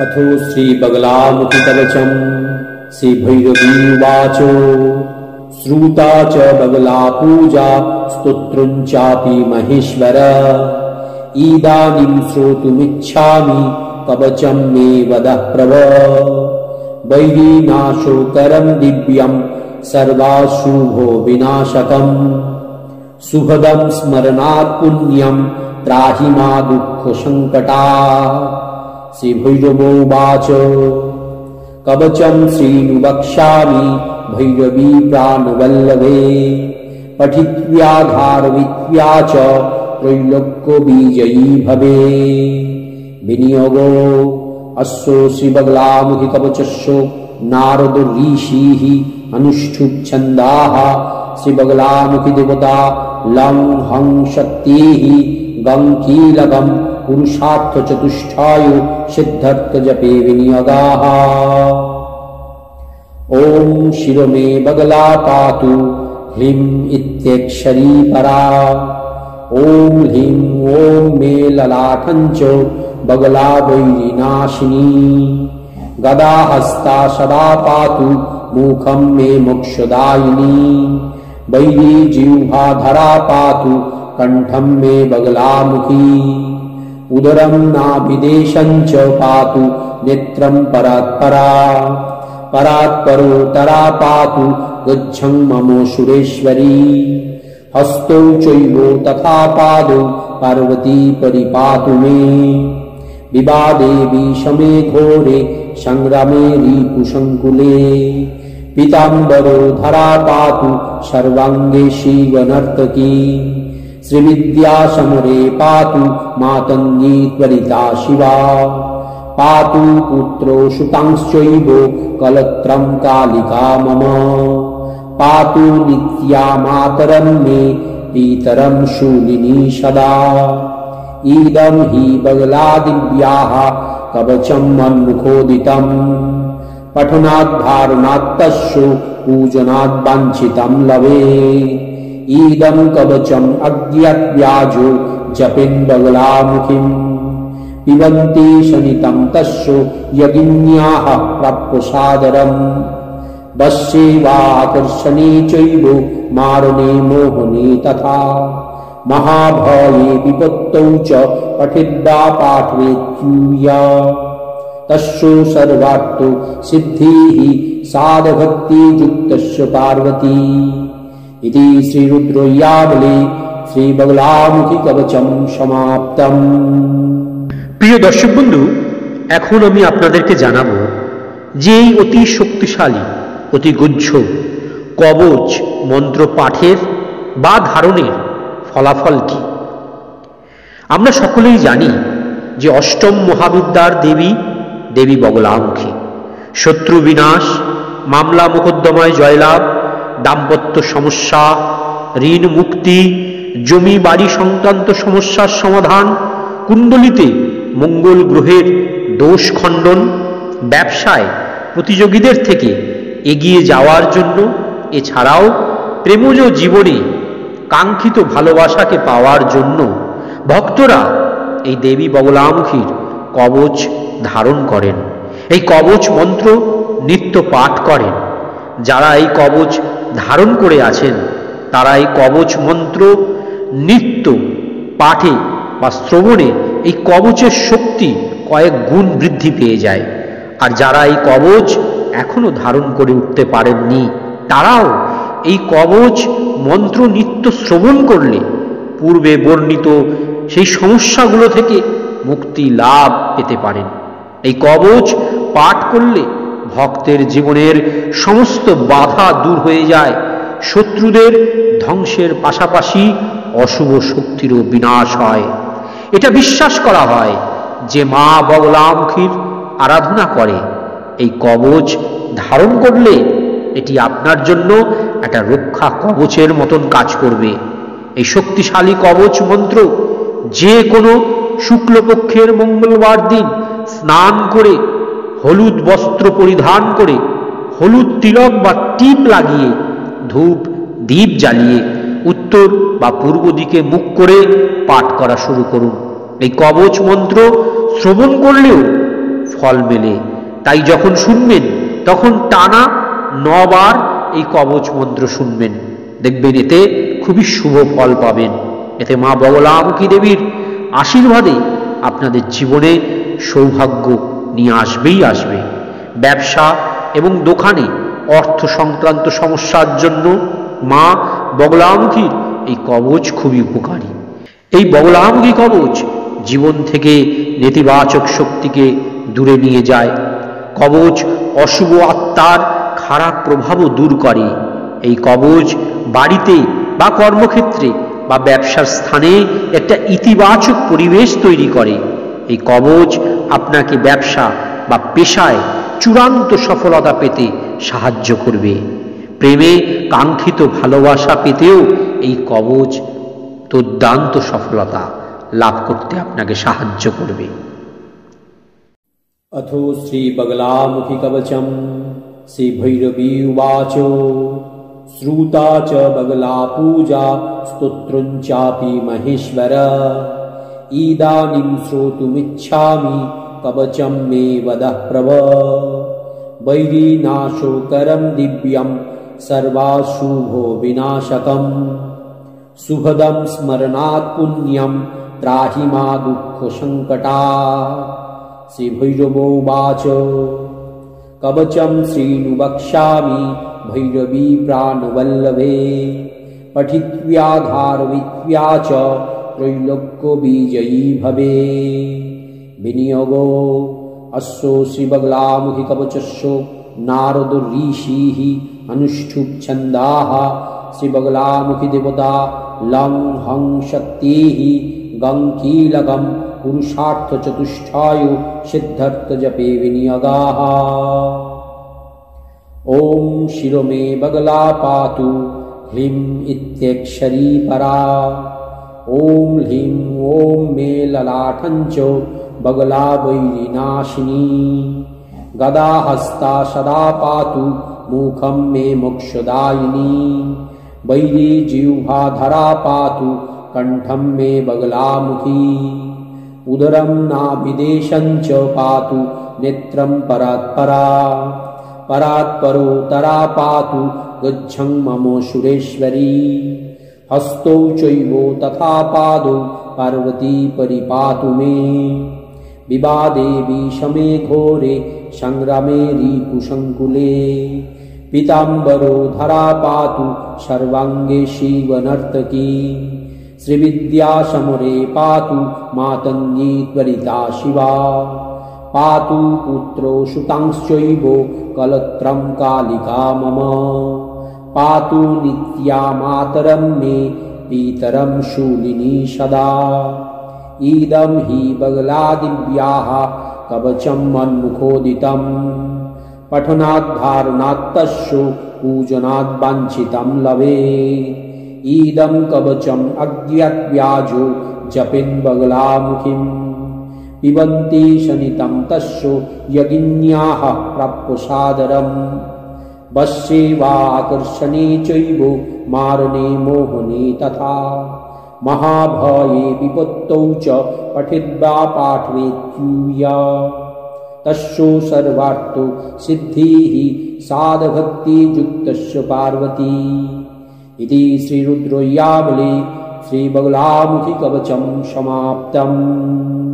अथो श्रीबगलामुखिकवचम्। श्रीभैरवीवाचो। श्रुता च बगला पूजा स्तोत्रम् महेश्वर। इदानीम् श्रोतुमिच्छामि कवचम् मे वदः प्रव वैरीनाशोकरम् दिव्यम् सर्वाशुभो विनाशकम्। सुभदम् स्मरणात् पुण्यम् त्राहि मा दुःखसङ्कटा श्रीभैरवोवाच कवचम् श्रीनुवक्ष्यामि भैरवी प्राणवल्लभे। पठित्व्याधारवित्व्या च त्रैलोक्यविजयी भवे विनियोगो अस्य श्रीबगलामुखिकवचस्य नारद ऋषिः अनुष्ठुप्छन्दाः। श्रीबगलामुखिदेवता लं हं शक्तिः गं कीलकम् पुरुषार्थचतुष्टाय सिद्धर्थजपे विनियोगाः। ॐ शिरो मे बगला पातु ह्लीम् इत्यक्षरी परा। ॐ ह्लीं ॐ मे ललाटञ्च बगला वैरिनाशिनी गदाहस्ता सदा पातु मुखम् मे मोक्षदायिनी। वैरी जिह्वाधरा पातु कण्ठम् मे बगलामुखी। उदरम् च पातु नेत्रम् परात्परा। परात्परोत्तरा पातु गच्छम् मम सुरेश्वरी। हस्तौ चैव तथा पादौ पार्वती परिपातु मे। विवादे विषमे घोरे सङ्ग्रामे रिपुसङ्कुले पीताम्बरो धरा पातु सर्वाङ्गे शिवनर्तकी श्रीविद्यासमरे पातु मातङ्गी त्वरिता शिवा। पातु पुत्रो सुतांश्चैव कलत्रम् कालिका मम। पातु नित्या मातरम् मे पीतरम् सदा। इदम् हि बगलादिव्याः कवचम् मन्मुखोदितम्। पठनाद्धारणात्तस्यो पूजनाद्वाञ्छितम् लवे इदम् कवचम् अद्यव्याजो जपिन् बगलामुखिम् पिबन्ति शनितम् तस्य यगिन्याः प्राप्यसादरम् वश्ये वाकर्षणे चैव मारणे मोहने तथा। महाभये विपत्तौ च पठिद्वा पाठवेत्यूया तस्य सर्वार्थो सिद्धिः साधभक्तियुक्तस्य पार्वती इति শ্রীরুদ্রয়াবলী শ্রীবগলামুখী কবচম সমাপ্তম প্রিয় দর্শক বন্ধু, এখন আমি আপনাদেরকে জানাব যে এই অতি শক্তিশালী, অতি গুজ্জ কবচ, মন্ত্র পাঠের বা ধারণের ফলাফল কি? আমরা সকলেই জানি যে অষ্টম মহাবিদ্যার দেবী দেবী বগলামুখী। শত্রু বিনাশ, মামলা মোকদ্দমায় জয়লাভ দাম্পত্য সমস্যা, ঋণ মুক্তি, জমি বাড়ি সংক্রান্ত সমস্যার সমাধান, কুণ্ডলিতে মঙ্গল গ্রহের দোষ খণ্ডন, ব্যবসায় প্রতিযোগীদের থেকে এগিয়ে যাওয়ার জন্য, এছাড়াও প্রেমজ জীবনে কাঙ্ক্ষিত ভালোবাসাকে পাওয়ার জন্য ভক্তরা এই দেবী বগলামুখীর কবচ ধারণ করেন। এই কবচ মন্ত্র নিত্য পাঠ করেন। যারা এই কবচ ধারণ করে আছেন তারা এই কবচ মন্ত্র, নিত্য, পাঠে বা শ্রবণে এই কবচের শক্তি কয়েক গুণ বৃদ্ধি পেয়ে যায়। আর যারা এই কবচ এখনও ধারণ করে উঠতে পারেননি, তারাও এই কবচ, মন্ত্র, নিত্য, শ্রবণ করলে পূর্বে বর্ণিত সেই সমস্যাগুলো থেকে মুক্তি লাভ পেতে পারেন। এই কবচ পাঠ করলে ভক্তের জীবনের সমস্ত বাধা দূর হয়ে যায়। শত্রুদের ধ্বংসের পাশাপাশি অশুভ শক্তিরও বিনাশ হয়। এটা বিশ্বাস করা হয় যে মা বগলামুখীর আরাধনা করে। এই কবচ ধারণ করলে এটি আপনার জন্য একটা রক্ষা কবচের মতন কাজ করবে। এই শক্তিশালী কবচ মন্ত্র যে কোনো শুক্লপক্ষের মঙ্গলবার দিন স্নান করে হলুদ বস্ত্র পরিধান করে, হলুদ তিলক বা টিপ লাগিয়ে, ধূপ দ্বীপ জ্বালিয়ে উত্তর বা পূর্ব দিকে মুখ করে পাঠ করা শুরু করুন। এই কবচ মন্ত্র শ্রবণ করলেও ফল মেলে। তাই যখন শুনবেন, তখন টানা নবার এই কবচ মন্ত্র শুনবেন। দেখবেন এতে খুবই শুভ ফল পাবেন। এতে মা বগলামুখী দেবীর আশীর্বাদে আপনাদের জীবনে সৌভাগ্য নিয়ে আসবেই আসবে। ব্যবসা এবং দোকানে অর্থ সংক্রান্ত সমস্যার জন্য মা বগলামুখীর এই কবচ খুবই উপকারী। এই বগলামুখী কবচ জীবন থেকে নেতিবাচক শক্তিকে দূরে নিয়ে যায়। কবচ অশুভ আত্মার খারাপ প্রভাবও দূর করে। এই কবচ বাড়িতে বা কর্মক্ষেত্রে বা ব্যবসার স্থানে একটা ইতিবাচক পরিবেশ তৈরি করে। এই কবচ আপনাকে ব্যবসা বা পেশায় চূড়ান্ত সফলতা পেতে সাহায্য করবে প্রেমে কাঙ্ক্ষিত ভালোবাসা পেতেও এই কবচ দুর্দান্ত সফলতা লাভ করতে আপনাকে সাহায্য করবে अथो श्रीबगलामुखिकवचम् श्रीभैरवी उवाच श्रुता च बगला पूजा स्तोत्रम् चापि महेश्वर इदानीं श्रोतुमिच्छामि कवचम् मे वदः प्रभ वैरीनाशोकरम् दिव्यम् सर्वाशुभो विनाशकम्। शुभदम् स्मरणात् पुण्यम् त्राहि मा दुःखसङ्कटा। श्रीभैरवोवाच कवचम् श्रीनु वक्ष्यामि भैरवी प्राणवल्लभे। पठित्व्याधारवित्व्या च त्रैलोक्यविजयी भवे विनियोगो अस्य श्रीबगलामुखिकवचस्य नारदऋषिः अनुष्ठुप्छन्दाः श्रीबगलामुखिदेवता लं हं शक्तिः गं कीलकम् पुरुषार्थचतुष्टायु सिद्धर्थजपे विनियगाः। ॐ शिरो मे बगला पातु ह्लीं इत्यक्षरी परा ॐ ह्लीं ॐ मे ललाटञ्च बगला वैरिनाशिनी गदाहस्ता सदा पातु मुखं मे मोक्षदायिनी। वैरी जिह्वाधरा पातु कण्ठं मे बगलामुखी। उदरं नाभिदेशं च पातु नेत्रं परात्परा। परात्परो तरा पातु गच्छं मम सुरेश्वरी। हस्तौ चैवो तथा पादौ पार्वती परिपातु मे विवादे विषमे घोरे सङ्ग्रामे रिपुसङ्कुले पीताम्बरो धरा पातु सर्वाङ्गे शिवनर्तकी श्रीविद्यासमरे पातु मातङ्गी त्वरिता शिवा पातु पुत्रो सुतांश्चैव कलत्रं कालिका मम पातु नित्या मातरं मे पीतरं शूलिनी सदा इदं हि बगलादिव्याः कवचं मन्मुखोदितम् पठनाद्धारणात्तस्यो पूजनाद्वाञ्छितं लभे ईदं कवचम् अज्ञात्व्याजो जपिन् बगलामुखीम् पिबन्ति शनितं तस्य यगिन्याः प्राप्यसादरम् वश्ये वाकर्षणे चैव मारणे मोहने तथा महाभये विपत्तौ च पठिद्वा पाठवेत्यूया तस्यो सर्वार्थो सिद्धिः साधभक्तियुक्तस्य पार्वती। इति श्रीरुद्रोय्यावली श्रीबगलामुखिकवचं समाप्तम्